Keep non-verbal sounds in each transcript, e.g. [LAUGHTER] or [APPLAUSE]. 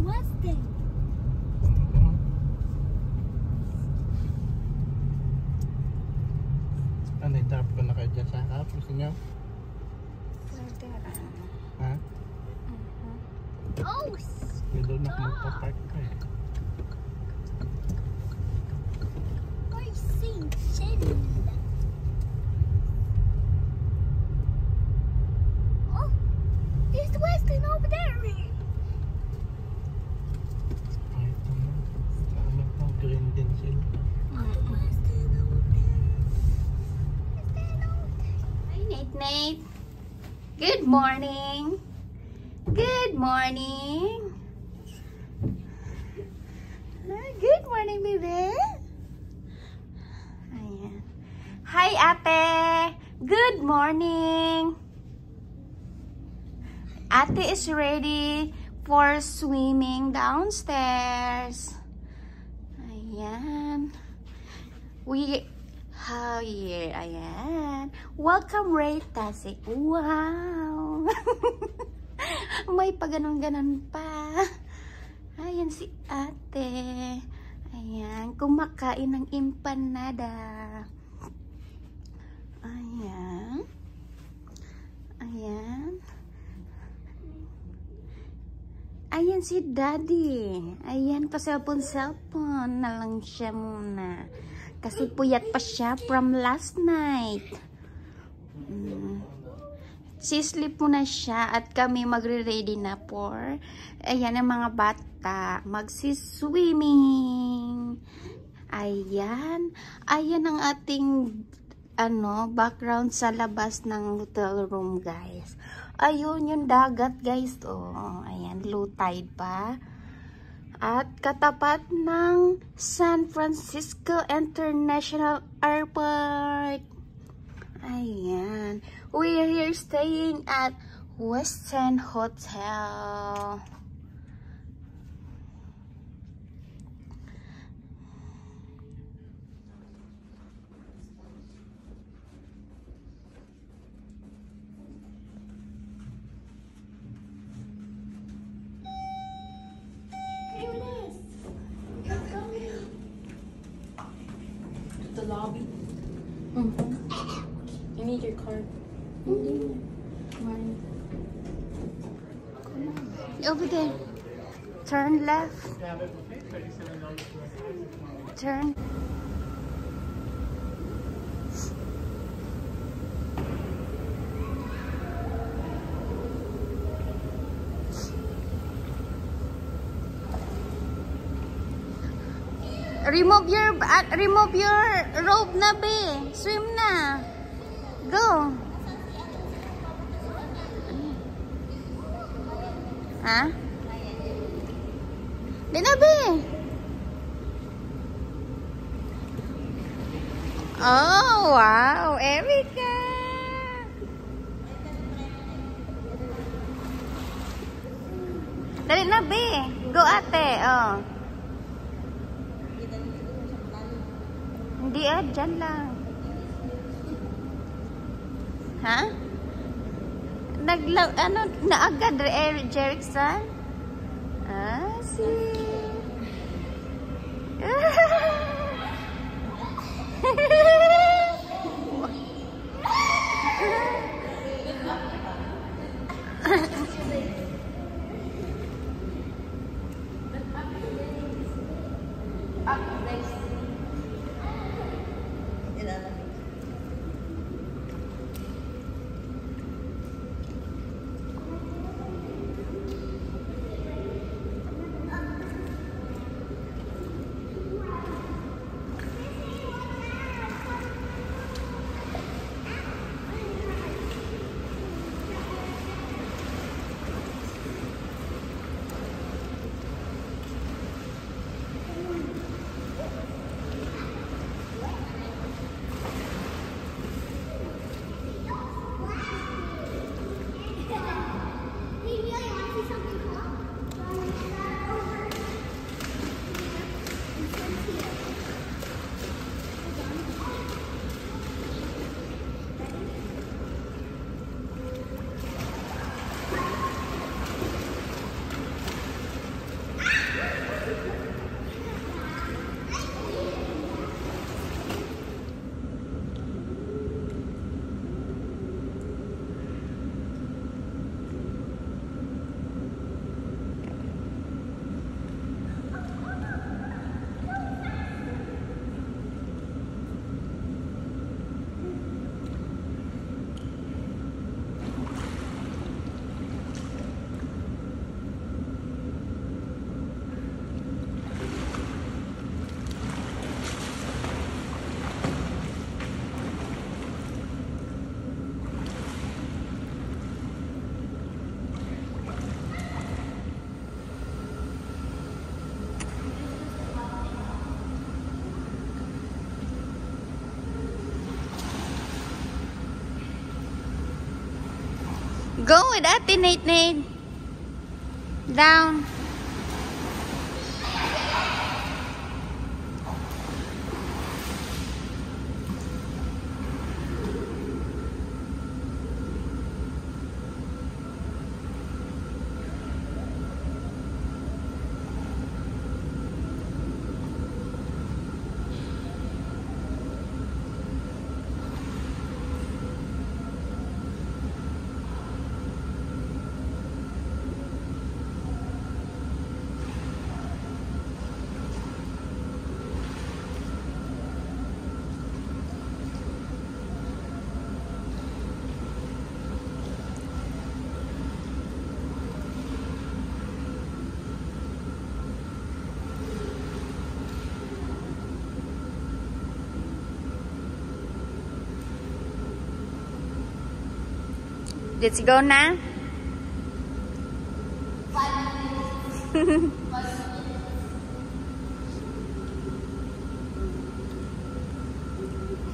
Wednesday. Ano, itap ko na kayo dyan sa harap? Gusto nyo? Oh, Doon na kung magpapark ka eh. Sing. Oh, there's the over there. Nate. Good morning. Good morning. Good morning, baby. Hi, ate. Good morning. Ate is ready for swimming downstairs. Ayan. We how here ayan. Welcome Ray Tasik. Wow. [LAUGHS] May paganon-ganon pa. Ayan si ate. Ayan. Kumakain ng empanada. Ayan. Ayan. Ayan si daddy. Ayan, pa-cellphone-cellphone na lang siya muna. Kasi puyat pa siya from last night. Mm. Sisleep muna siya at kami magre-ready na for ayan ang mga bata magsiswimming. Ayan. Ayan ang ating ano, background sa labas ng hotel room, guys. Ayun yung dagat, guys. Oh, ayan, low tide pa. At katapat ng San Francisco International Airport. Ayan. We are here staying at Western Hotel. Here it is. The lobby. Hmm. I need your card. Over there. Turn left. Turn. Remove your uh, remove your robe na be. Swim na. Go. Ha? Di na be. Oh, wow. Erica. Dali na be. Go ate. Oh. Hindi ah, dyan lang. Ha? Naglaw, ano, naagad Eric Jerickson? Ah, si... [LAUGHS] Go with Ate Nate Nate. Down. Let's go na. [LAUGHS]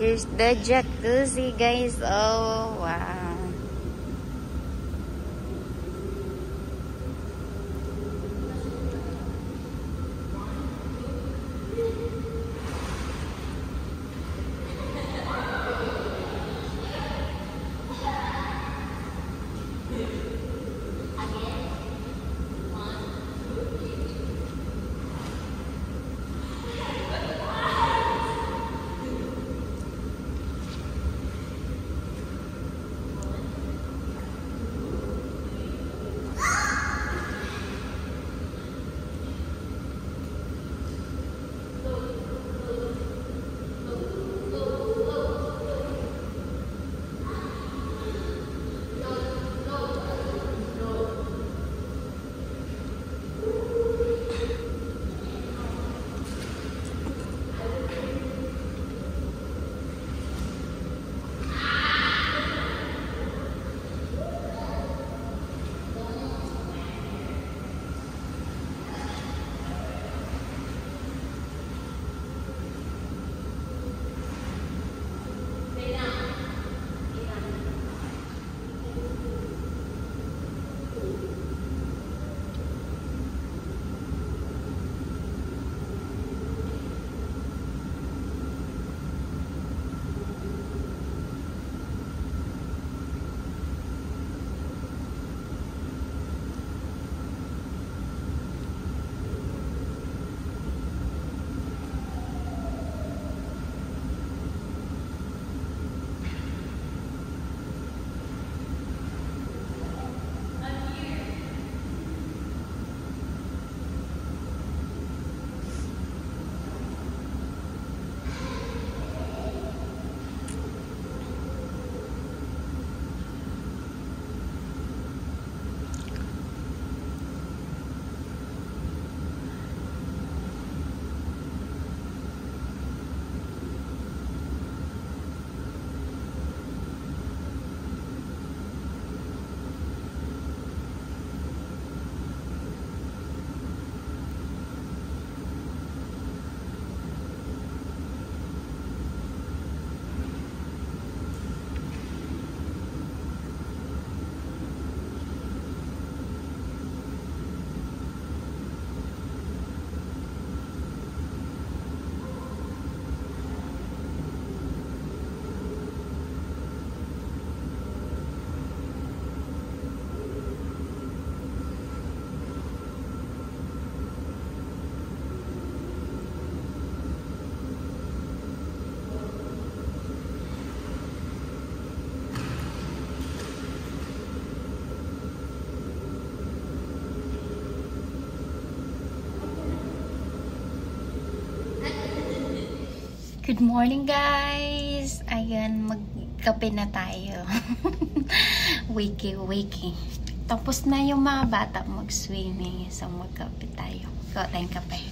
Here's the jacuzzi, guys. Oh, wow. Good morning guys! Ayan, magkape na tayo. [LAUGHS] wiki, wiki. Tapos na yung mga bata mag-swimming. So magkape tayo. Gawa tayong kape.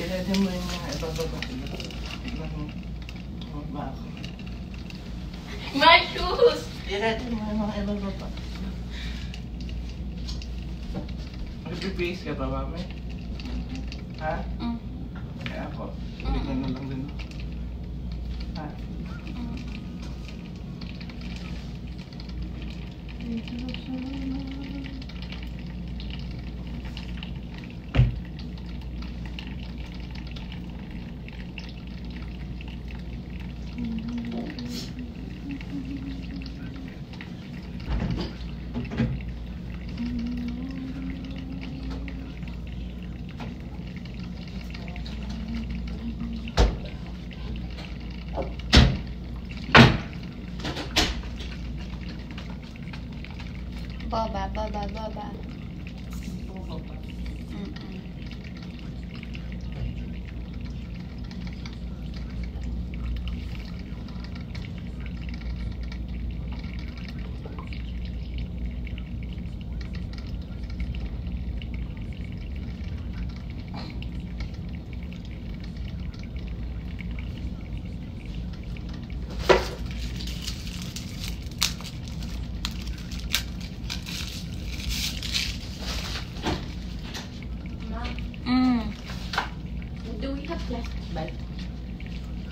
I-ready mo yung mga ibababa bako. My shoes! I-ready mo yung mga ibababa. Mag-base ka ba, mami? Ha? Mm. Kaya ako. Hindi ko na lang din. Ha? 爸爸，爸爸，爸爸。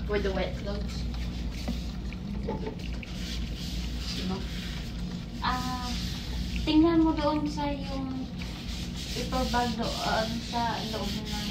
For the wet clothes? No? Ah, tingnan mo doon sa yung paper bag doon sa loob ng